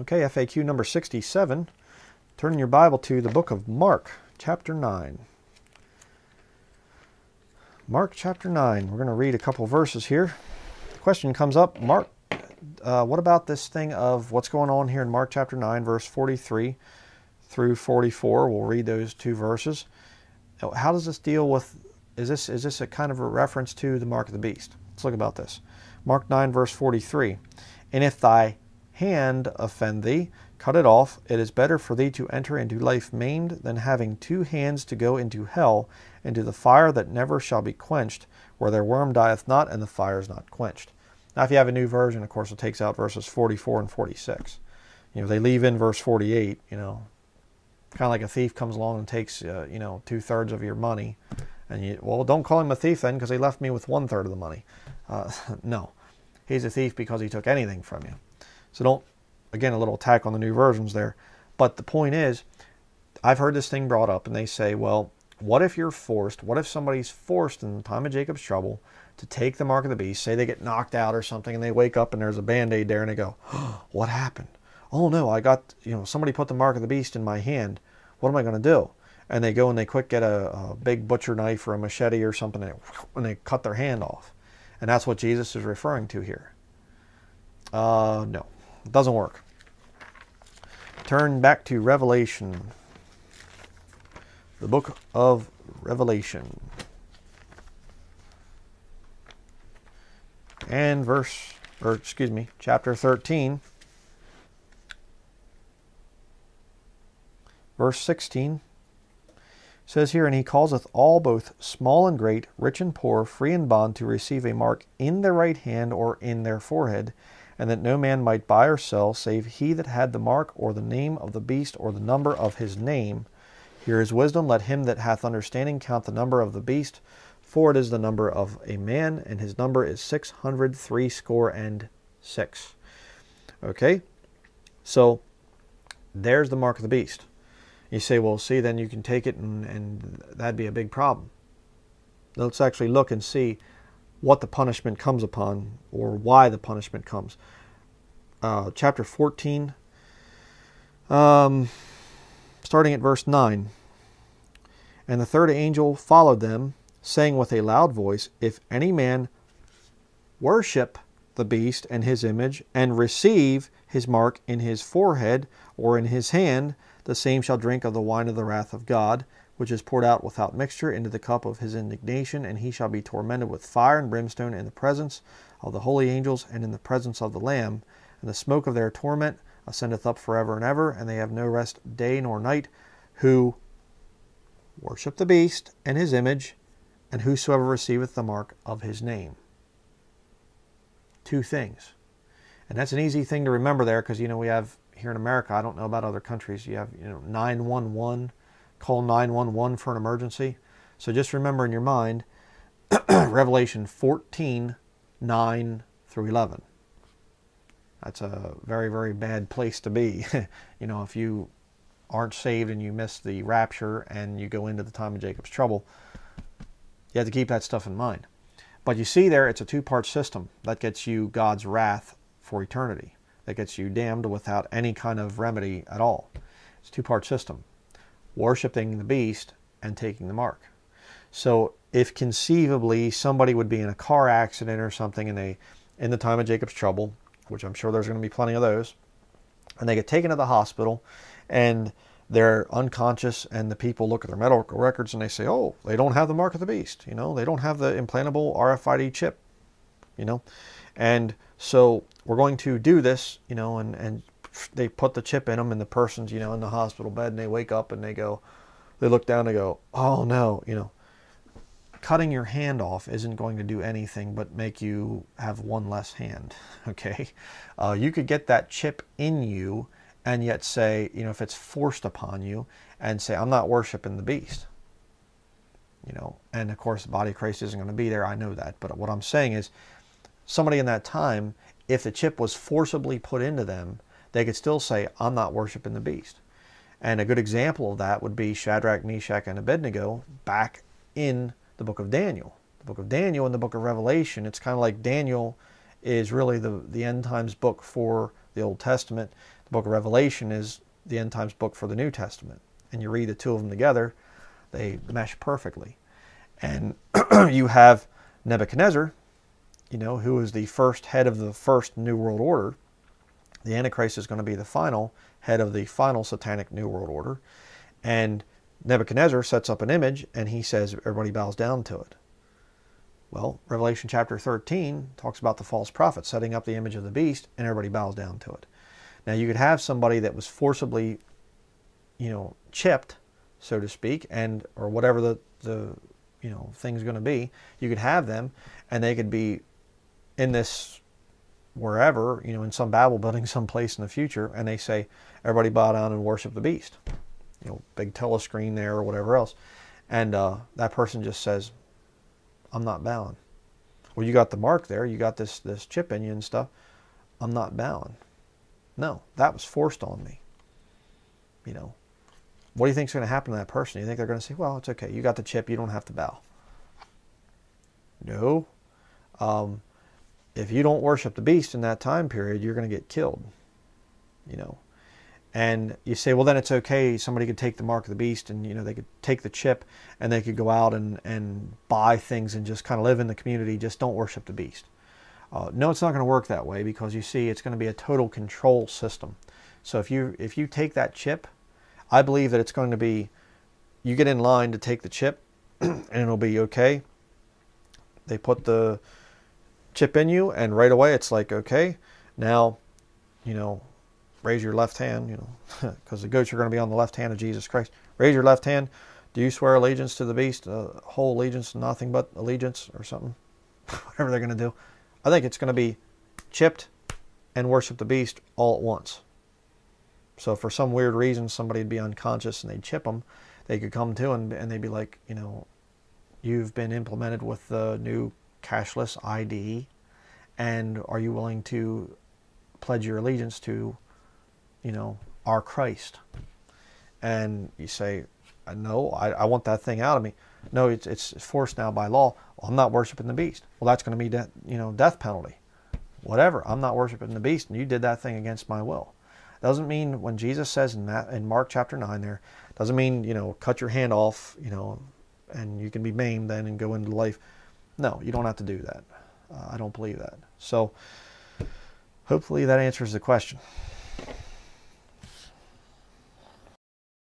Okay, FAQ number 67. Turn your Bible to the book of Mark, chapter 9. Mark chapter 9. We're going to read a couple verses here. The question comes up Mark, uh, what about this thing of what's going on here in Mark chapter 9, verse 43 through 44? We'll read those two verses. How does this deal with, is this, is this a kind of a reference to the mark of the beast? Let's look about this. Mark 9, verse 43. And if thy hand offend thee, cut it off. It is better for thee to enter into life maimed than having two hands to go into hell, into the fire that never shall be quenched, where their worm dieth not and the fire is not quenched. Now, if you have a new version, of course, it takes out verses 44 and 46. You know, they leave in verse 48, you know, kind of like a thief comes along and takes, uh, you know, two thirds of your money. And you, well, don't call him a thief then because he left me with one third of the money. Uh, no, he's a thief because he took anything from you. So don't, again, a little attack on the new versions there. But the point is, I've heard this thing brought up, and they say, well, what if you're forced? What if somebody's forced in the time of Jacob's trouble to take the mark of the beast? Say they get knocked out or something, and they wake up and there's a band aid there, and they go, what happened? Oh no, I got, you know, somebody put the mark of the beast in my hand. What am I going to do? And they go and they quick get a, a, big butcher knife or a machete or something, and, and they cut their hand off. And that's what Jesus is referring to here. Uh, no. Doesn't work. Turn back to Revelation. The book of Revelation. And verse, or excuse me, chapter 13. Verse 16 says here, And he causeth all, both small and great, rich and poor, free and bond, to receive a mark in their right hand or in their forehead and that no man might buy or sell save he that had the mark or the name of the beast or the number of his name. Here is wisdom. Let him that hath understanding count the number of the beast, for it is the number of a man, and his number is six hundred three score and six. Okay? So there's the mark of the beast. You say, well, see, then you can take it and, and that'd be a big problem. Let's actually look and see what the punishment comes upon or why the punishment comes. Uh, chapter 14, um, starting at verse 9. And the third angel followed them, saying with a loud voice, If any man worship the beast and his image, and receive his mark in his forehead or in his hand, the same shall drink of the wine of the wrath of God, which is poured out without mixture into the cup of his indignation, and he shall be tormented with fire and brimstone in the presence of the holy angels and in the presence of the Lamb. And the smoke of their torment ascendeth up forever and ever, and they have no rest day nor night, who worship the beast and his image, and whosoever receiveth the mark of his name. Two things. And that's an easy thing to remember there because, you know, we have here in America, I don't know about other countries, you have, you know, 911 call 911 for an emergency. So just remember in your mind Revelation 14 9 through 11. That's a very, very bad place to be. you know, if you aren't saved and you miss the rapture and you go into the time of Jacob's trouble, you have to keep that stuff in mind. But you see there, it's a two part system that gets you God's wrath for eternity, that gets you damned without any kind of remedy at all. It's a two part system worshiping the beast and taking the mark. So if conceivably somebody would be in a car accident or something and they in the time of Jacob's trouble, which I'm sure there's going to be plenty of those, and they get taken to the hospital and they're unconscious and the people look at their medical records and they say, "Oh, they don't have the mark of the beast, you know, they don't have the implantable RFID chip." You know? And so we're going to do this, you know, and and they put the chip in them and the person's you know in the hospital bed and they wake up and they go they look down and go oh no you know. Cutting your hand off isn't going to do anything but make you have one less hand okay? Uh, you could get that chip in you and yet say you know if it's forced upon you and say i'm not worshiping the beast you know? And of course the body of christ isn't going to be there i know that. But what i'm saying is somebody in that time if the chip was forcibly put into them they could still say, I'm not worshiping the beast. And a good example of that would be Shadrach, Meshach, and Abednego back in the book of Daniel. The book of Daniel and the book of Revelation, it's kind of like Daniel is really the, the end times book for the Old Testament. The book of Revelation is the end times book for the New Testament. And you read the two of them together, they mesh perfectly. And you have Nebuchadnezzar, you know, who is the first head of the first New World Order. The Antichrist is going to be the final head of the final satanic New World Order. And Nebuchadnezzar sets up an image and he says everybody bows down to it. Well, Revelation chapter 13 talks about the false prophet setting up the image of the beast and everybody bows down to it. Now you could have somebody that was forcibly, you know, chipped, so to speak, and or whatever the the you know thing's going to be. You could have them, and they could be in this wherever you know in some Babel building someplace in the future, and they say everybody bow down and worship the beast, you know, big telescreen there or whatever else, and uh, that person just says, "I'm not bowing." Well, you got the mark there. You got this this chip in you and stuff. I'm not bowing. No, that was forced on me. You know, what do you think is going to happen to that person? You think they're going to say, well, it's okay. You got the chip. You don't have to bow. No. Um, if you don't worship the beast in that time period, you're going to get killed. You know. And you say, well, then it's okay. Somebody could take the mark of the beast and, you know, they could take the chip and they could go out and, and buy things and just kind of live in the community. Just don't worship the beast. Uh, no, it's not going to work that way because you see, it's going to be a total control system. So if you if you take that chip, I believe that it's going to be, you get in line to take the chip, and it'll be okay. They put the chip in you, and right away it's like okay, now, you know, raise your left hand, you know, because the goats are going to be on the left hand of Jesus Christ. Raise your left hand. Do you swear allegiance to the beast, uh, whole allegiance, nothing but allegiance, or something? Whatever they're going to do. I think it's going to be chipped and worship the beast all at once. So for some weird reason, somebody would be unconscious and they'd chip them. They could come to and, and they'd be like, you know, you've been implemented with the new cashless ID, and are you willing to pledge your allegiance to, you know, our Christ? And you say, uh, no, I, I want that thing out of me. No, it's, it's forced now by law. Well, I'm not worshiping the beast. Well, that's going to be, de- you know, death penalty. Whatever. I'm not worshiping the beast, and you did that thing against my will. Doesn't mean when Jesus says in, that, in Mark chapter 9 there, doesn't mean, you know, cut your hand off, you know, and you can be maimed then and go into life. No, you don't have to do that. Uh, I don't believe that. So hopefully that answers the question.